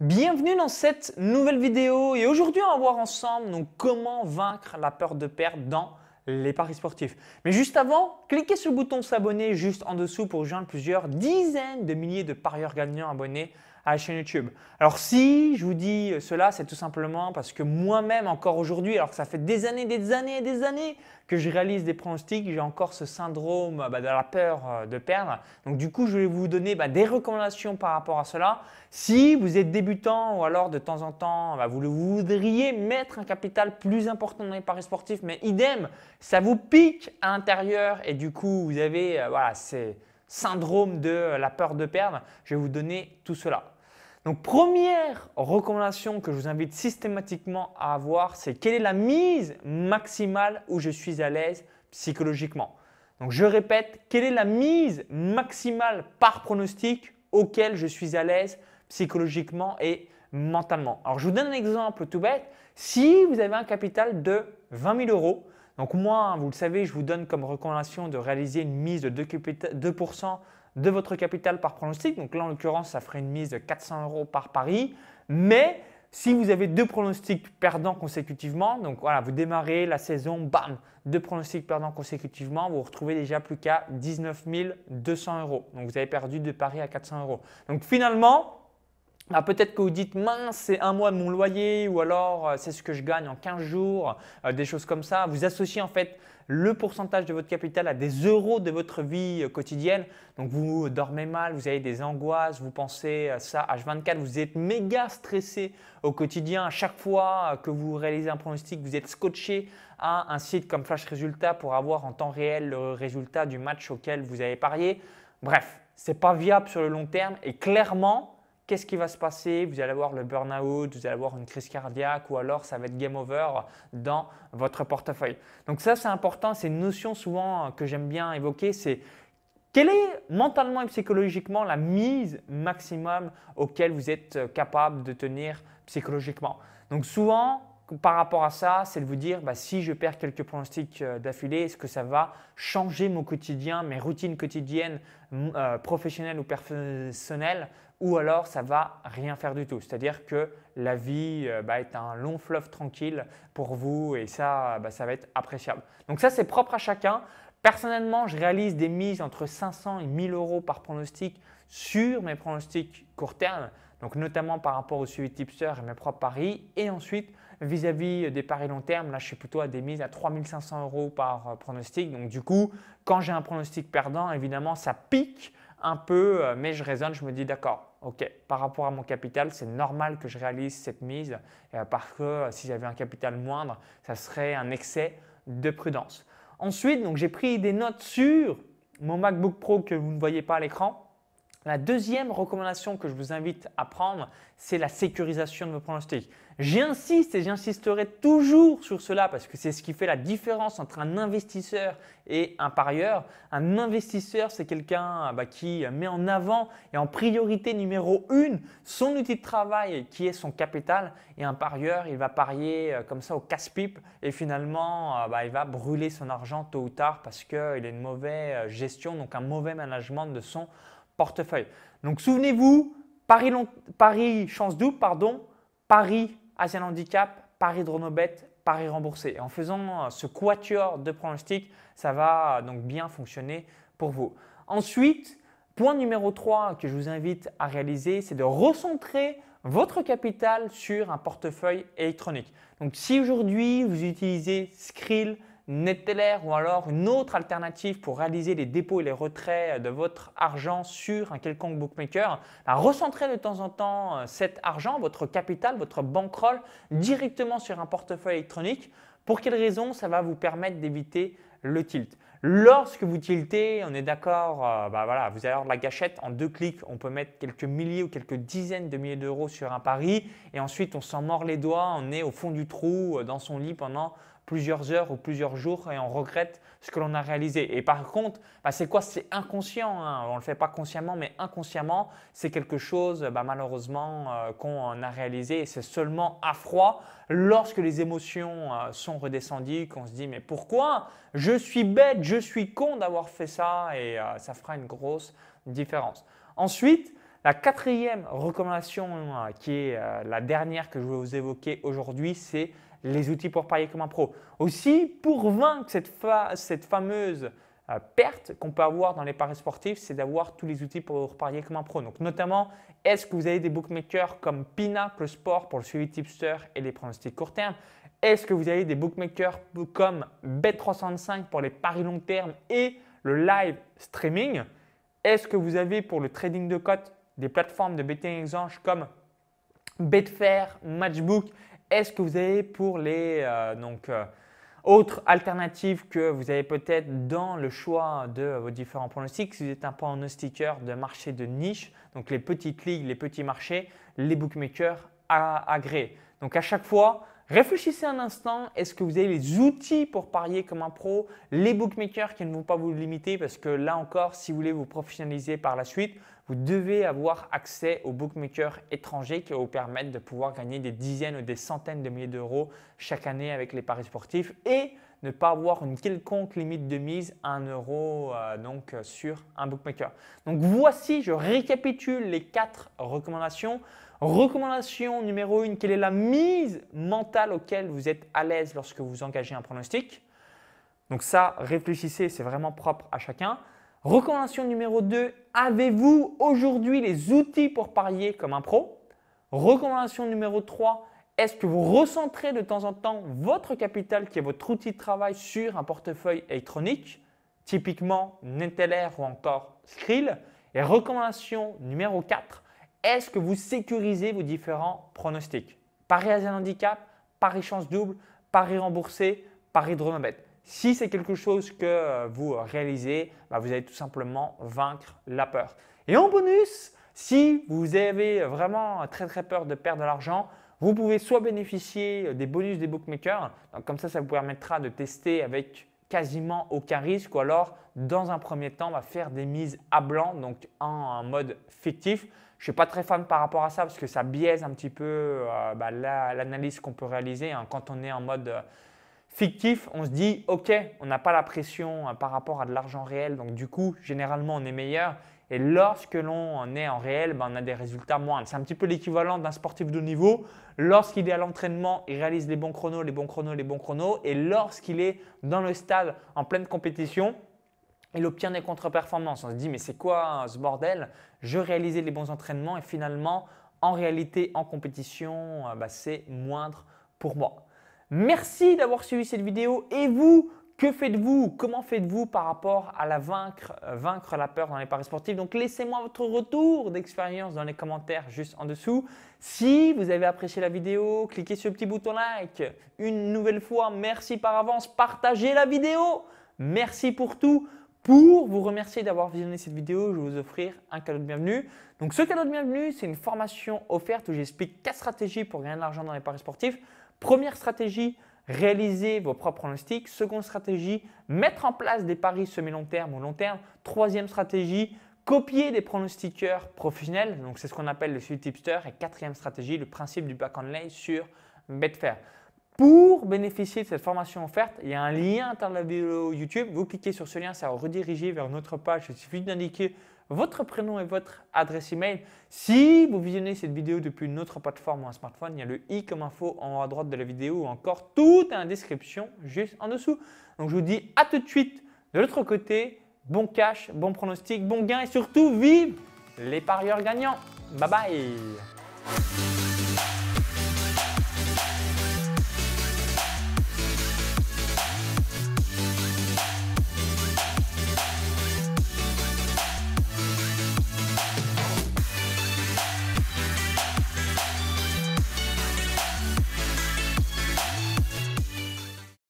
Bienvenue dans cette nouvelle vidéo et aujourd'hui on va voir ensemble comment vaincre la peur de perdre dans les paris sportifs. Mais juste avant, cliquez sur le bouton s'abonner juste en dessous pour rejoindre plusieurs dizaines de milliers de parieurs gagnants abonnés à la chaîne YouTube. Alors si je vous dis cela, c'est tout simplement parce que moi-même encore aujourd'hui, alors que ça fait des années, des années et des années que je réalise des pronostics, j'ai encore ce syndrome bah, de la peur euh, de perdre. Donc du coup, je vais vous donner bah, des recommandations par rapport à cela. Si vous êtes débutant ou alors de temps en temps, bah, vous voudriez mettre un capital plus important dans les paris sportifs, mais idem, ça vous pique à l'intérieur et du coup, vous avez euh, voilà, syndrome de la peur de perdre, je vais vous donner tout cela. Donc première recommandation que je vous invite systématiquement à avoir, c'est quelle est la mise maximale où je suis à l'aise psychologiquement. Donc je répète, quelle est la mise maximale par pronostic auquel je suis à l'aise psychologiquement et mentalement. Alors je vous donne un exemple tout bête. Si vous avez un capital de 20 000 euros, donc moi, vous le savez, je vous donne comme recommandation de réaliser une mise de 2%, de votre capital par pronostic. Donc là, en l'occurrence, ça ferait une mise de 400 euros par pari. Mais si vous avez deux pronostics perdants consécutivement, donc voilà, vous démarrez la saison, bam, deux pronostics perdants consécutivement, vous vous retrouvez déjà plus qu'à 19 200 euros. Donc vous avez perdu deux paris à 400 euros. Donc finalement, ah, peut-être que vous dites mince, c'est un mois de mon loyer ou alors euh, c'est ce que je gagne en 15 jours, euh, des choses comme ça. Vous associez en fait le pourcentage de votre capital à des euros de votre vie euh, quotidienne. Donc vous dormez mal, vous avez des angoisses, vous pensez ça H24, vous êtes méga stressé au quotidien. À chaque fois que vous réalisez un pronostic, vous êtes scotché à un site comme Flash Résultat pour avoir en temps réel le résultat du match auquel vous avez parié. Bref, ce n'est pas viable sur le long terme et clairement, qu'est-ce qui va se passer? Vous allez avoir le burn-out, vous allez avoir une crise cardiaque ou alors ça va être game over dans votre portefeuille. Donc ça, c'est important. C'est une notion souvent que j'aime bien évoquer. C'est quelle est mentalement et psychologiquement la mise maximum auquel vous êtes capable de tenir psychologiquement? Donc souvent, par rapport à ça, c'est de vous dire bah, si je perds quelques pronostics euh, d'affilée, est-ce que ça va changer mon quotidien, mes routines quotidiennes, euh, professionnelles ou personnelles, ou alors ça va rien faire du tout? C'est-à-dire que la vie euh, va être un long fleuve tranquille pour vous et ça, bah, ça va être appréciable. Donc ça, c'est propre à chacun. Personnellement, je réalise des mises entre 500 et 1000 euros par pronostic sur mes pronostics court terme, donc notamment par rapport au suivi tipster et mes propres paris. Et ensuite, vis-à-vis des paris long terme, là je suis plutôt à des mises à 3500 euros par euh, pronostic. Donc du coup, quand j'ai un pronostic perdant, évidemment, ça pique un peu, euh, mais je raisonne, je me dis d'accord, ok, par rapport à mon capital, c'est normal que je réalise cette mise euh, parce que si j'avais un capital moindre, ça serait un excès de prudence. Ensuite, donc j'ai pris des notes sur mon MacBook Pro que vous ne voyez pas à l'écran. La deuxième recommandation que je vous invite à prendre, c'est la sécurisation de vos pronostics. J'insiste et j'insisterai toujours sur cela parce que c'est ce qui fait la différence entre un investisseur et un parieur. Un investisseur, c'est quelqu'un bah, qui met en avant et en priorité numéro une son outil de travail qui est son capital. Et un parieur, il va parier euh, comme ça au casse-pipe et finalement, euh, bah, il va brûler son argent tôt ou tard parce qu'il a une mauvaise euh, gestion, donc un mauvais management de son Donc souvenez-vous, Paris, Paris chance double, pardon, Paris Asian Handicap, Paris Dronobet, Paris remboursé. en faisant ce quatuor de pronostics, ça va donc bien fonctionner pour vous. Ensuite, point numéro 3 que je vous invite à réaliser, c'est de recentrer votre capital sur un portefeuille électronique. Donc si aujourd'hui vous utilisez Skrill, Netteller ou alors une autre alternative pour réaliser les dépôts et les retraits de votre argent sur un quelconque bookmaker, bah, recentrez de temps en temps euh, cet argent, votre capital, votre bankroll directement sur un portefeuille électronique. Pour quelle raison Ça va vous permettre d'éviter le tilt? Lorsque vous tiltez, on est d'accord, euh, bah voilà, vous allez avoir la gâchette. En deux clics, on peut mettre quelques milliers ou quelques dizaines de milliers d'euros sur un pari. Et ensuite, on s'en mord les doigts, on est au fond du trou, euh, dans son lit pendant plusieurs heures ou plusieurs jours et on regrette ce que l'on a réalisé. Et par contre, bah, c'est quoi? C'est inconscient. Hein. On ne le fait pas consciemment, mais inconsciemment, c'est quelque chose bah, malheureusement euh, qu'on a réalisé et c'est seulement à froid lorsque les émotions euh, sont redescendues qu'on se dit mais pourquoi? Je suis bête, je suis con d'avoir fait ça et euh, ça fera une grosse différence. Ensuite, La quatrième recommandation, qui est la dernière que je vais vous évoquer aujourd'hui, c'est les outils pour parier comme un pro. Aussi, pour vaincre cette, fameuse euh, perte qu'on peut avoir dans les paris sportifs, c'est d'avoir tous les outils pour parier comme un pro. Donc, notamment, est-ce que vous avez des bookmakers comme Pinacle Sport pour le suivi tipster et les pronostics court terme? Est-ce que vous avez des bookmakers comme Bet365 pour les paris long terme et le live streaming? Est-ce que vous avez pour le trading de cotes des plateformes de betting exchange comme Betfair, Matchbook Est-ce que vous avez pour les euh, donc, euh, autres alternatives que vous avez peut-être dans le choix de vos différents pronostics? Si vous êtes un pronostiqueur de marché de niche, donc les petites ligues, les petits marchés, les bookmakers agréés. Donc à chaque fois, Réfléchissez un instant, est-ce que vous avez les outils pour parier comme un pro, les bookmakers qui ne vont pas vous limiter parce que là encore, si vous voulez vous professionnaliser par la suite, vous devez avoir accès aux bookmakers étrangers qui vont vous permettre de pouvoir gagner des dizaines ou des centaines de milliers d'euros chaque année avec les paris sportifs et ne pas avoir une quelconque limite de mise à 1 euro euh, donc, sur un bookmaker. Donc voici, je récapitule les quatre recommandations. Recommandation numéro 1, quelle est la mise mentale auquel vous êtes à l'aise lorsque vous engagez un pronostic? Donc ça, réfléchissez, c'est vraiment propre à chacun. Recommandation numéro 2, avez-vous aujourd'hui les outils pour parier comme un pro? Recommandation numéro 3, est-ce que vous recentrez de temps en temps votre capital qui est votre outil de travail sur un portefeuille électronique, typiquement Neteller ou encore Skrill? Et recommandation numéro 4, est-ce que vous sécurisez vos différents pronostics? Paris Asian Handicap, Paris Chance Double, Paris Remboursé, Paris Dromabet. Si c'est quelque chose que euh, vous réalisez, bah, vous allez tout simplement vaincre la peur. Et en bonus, si vous avez vraiment très très peur de perdre de l'argent, vous pouvez soit bénéficier des bonus des bookmakers, comme ça, ça vous permettra de tester avec quasiment aucun risque, ou alors dans un premier temps, on va faire des mises à blanc, donc en mode fictif. Je ne suis pas très fan par rapport à ça parce que ça biaise un petit peu euh, bah, l'analyse qu'on peut réaliser. Hein. Quand on est en mode euh, fictif, on se dit OK, on n'a pas la pression euh, par rapport à de l'argent réel. Donc du coup, généralement, on est meilleur. Et lorsque l'on est en réel, bah, on a des résultats moindres. C'est un petit peu l'équivalent d'un sportif de haut niveau. Lorsqu'il est à l'entraînement, il réalise les bons chronos, les bons chronos, les bons chronos. Et lorsqu'il est dans le stade en pleine compétition, il obtient des contre-performances. On se dit, mais c'est quoi ce bordel? Je réalisais les bons entraînements et finalement, en réalité, en compétition, euh, bah, c'est moindre pour moi. Merci d'avoir suivi cette vidéo. Et vous, que faites-vous? Comment faites-vous par rapport à la vaincre, euh, vaincre la peur dans les paris sportifs? Donc laissez-moi votre retour d'expérience dans les commentaires juste en dessous. Si vous avez apprécié la vidéo, cliquez sur le petit bouton like. Une nouvelle fois, merci par avance. Partagez la vidéo. Merci pour tout. Pour vous remercier d'avoir visionné cette vidéo, je vais vous offrir un cadeau de bienvenue. Donc ce cadeau de bienvenue, c'est une formation offerte où j'explique quatre stratégies pour gagner de l'argent dans les paris sportifs. Première stratégie, réaliser vos propres pronostics. Seconde stratégie, mettre en place des paris semi-long terme ou long terme. Troisième stratégie, copier des pronostiqueurs professionnels. Donc c'est ce qu'on appelle le suivi tipster. Et quatrième stratégie, le principe du back lane sur Betfair. Pour bénéficier de cette formation offerte, il y a un lien dans la vidéo YouTube. Vous cliquez sur ce lien, ça va rediriger vers notre page. Il suffit d'indiquer votre prénom et votre adresse email. Si vous visionnez cette vidéo depuis une autre plateforme ou un smartphone, il y a le i comme info en haut à droite de la vidéo ou encore tout est en description juste en dessous. Donc je vous dis à tout de suite de l'autre côté. Bon cash, bon pronostic, bon gain et surtout vive les parieurs gagnants. Bye bye